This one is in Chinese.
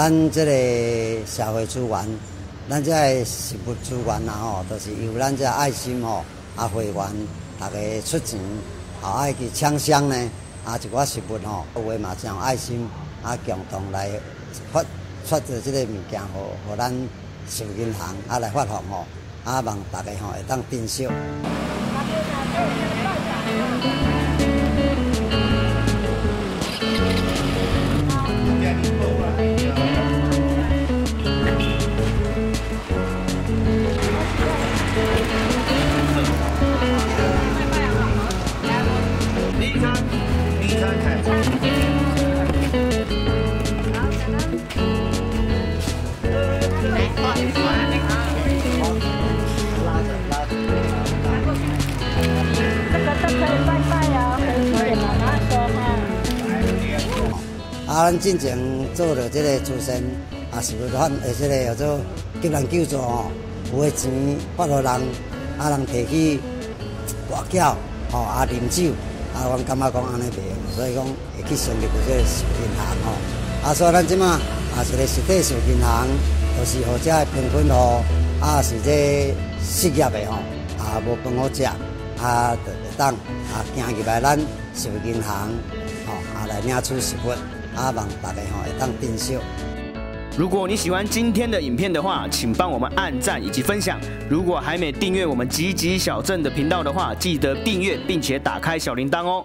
咱这个社会资源，咱这个食物资源呐吼，都是由咱这爱心吼啊会员大家出钱，啊爱去抢箱呢，啊一寡食物吼，有诶嘛真有爱心啊共同来发发着这个物件，互互咱食银行啊来发放吼，啊望大家吼会当珍惜。啊，咱进前做着这个慈善也，是不款诶，这个叫做急难救助吼，有诶钱发互人，啊人摕去跋筊吼，啊啉酒，啊阮感觉讲安尼袂用，所以讲会去成立这个银行吼。啊，所以咱即马啊，一个实体寿银行，就是或者贫困户，啊是这失业诶吼，啊无饭好食，啊会当啊行入来咱寿银行吼，啊来领取食物。啊望大家吼会当珍惜。如果你喜欢今天的影片的话，请帮我们按赞以及分享。如果还没订阅我们吉吉小镇的频道的话，记得订阅并且打开小铃铛哦。